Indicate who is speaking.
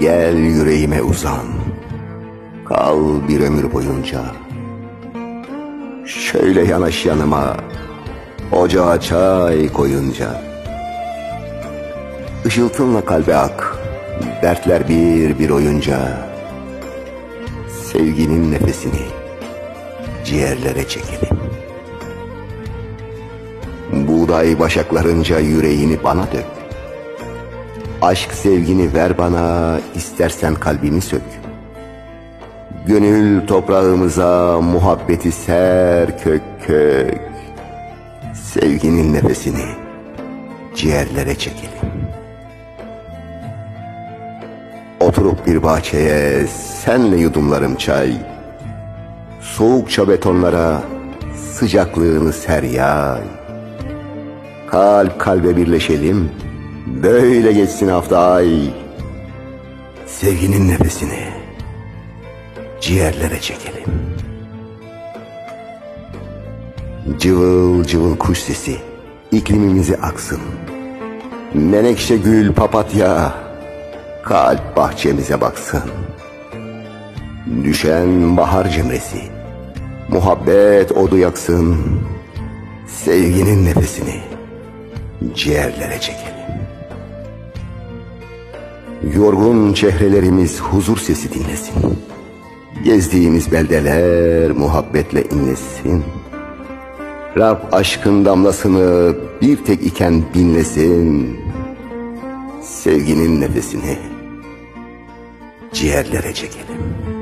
Speaker 1: Gel yüreğime uzan. Kal bir ömür boyunca. Şöyle yanaş yanıma. Ocağa çay koyunca. Işıltınla kalbe ak. Dertler bir bir oyunca. Sevginin nefesini ciğerlere çekelim. Buğday başaklarınca yüreğini bana dök. Aşk sevgini ver bana, istersen kalbimi sök. Gönül toprağımıza muhabbeti ser kök kök. Sevginin nefesini ciğerlere çekelim. Oturup bir bahçeye senle yudumlarım çay. Soğukça betonlara sıcaklığını ser yay. Kalp kalbe birleşelim. Böyle geçsin hafta ay. Sevginin nefesini ciğerlere çekelim. Cıvıl cıvıl kuş sesi iklimimizi aksın. Menekşe gül papatya kalp bahçemize baksın. Düşen bahar cemresi muhabbet odu yaksın. Sevginin nefesini ciğerlere çekelim. Yorgun çehrelerimiz huzur sesi dinlesin. Gezdiğimiz beldeler muhabbetle inlesin. Rab aşkın damlasını bir tek iken dinlesin. Sevginin nefesini ciğerlere çekelim.